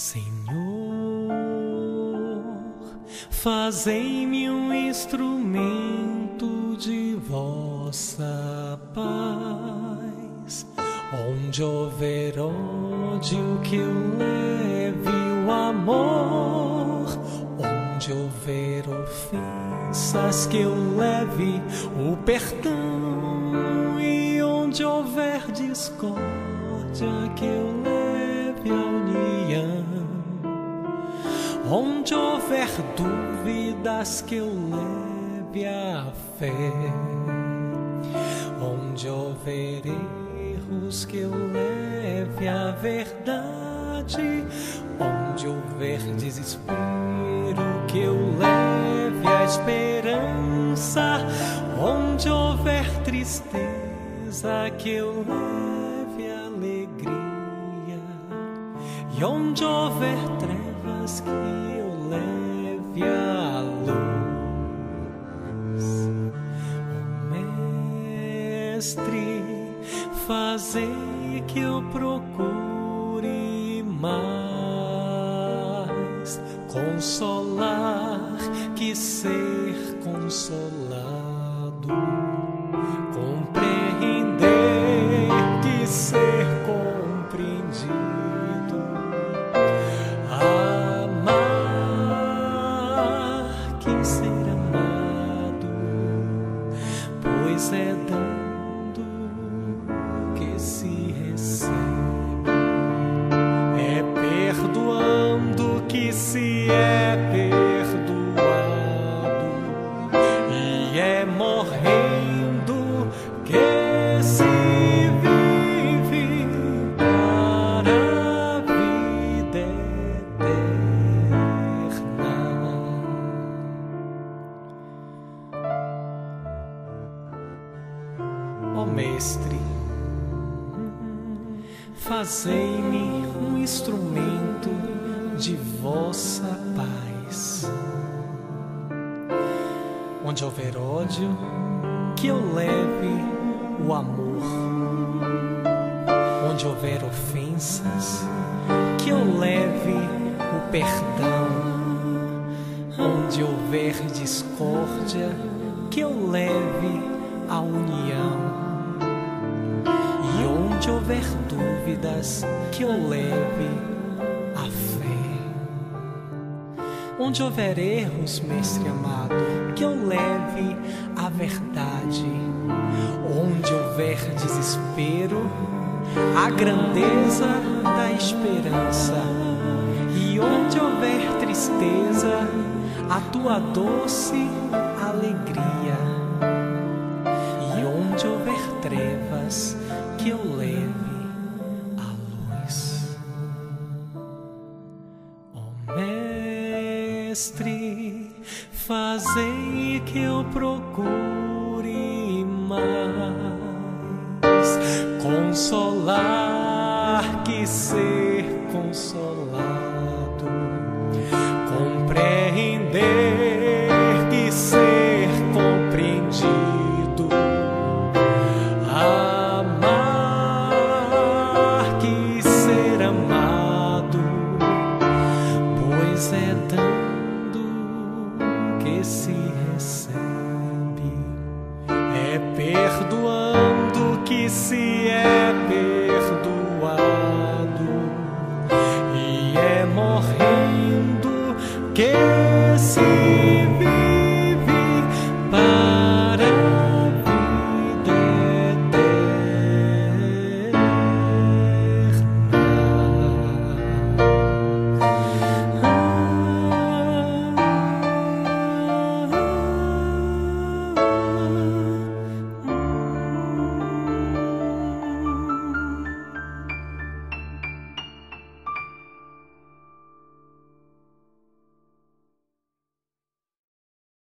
Senhor, fazei-me um instrumento de vossa paz. Onde houver ódio, que eu leve o amor. Onde houver ofensas, que eu leve o perdão. E onde houver discórdia, que eu leve Onde houver dúvidas, que eu leve a fé. Onde houver erros, que eu leve a verdade. Onde houver desespero, que eu leve a esperança. Onde houver tristeza, que eu leve E onde houver trevas, que eu leve a luz. Mestre, fazei que eu procure mais consolar que ser consolado, é dando que se recebe, é perdoando que se é perdoado, Mestre, fazei-me um instrumento de vossa paz. Onde houver ódio, que eu leve o amor. Onde houver ofensas, que eu leve o perdão. Onde houver discórdia, que eu leve houver dúvidas, que eu leve a fé. Onde houver erros, Mestre amado, que eu leve a verdade. Onde houver desespero, a grandeza da esperança. E onde houver tristeza, a tua doce Mestre, fazei que eu procure mais. Consolar que ser consolado, se é perdoado e é morrendo que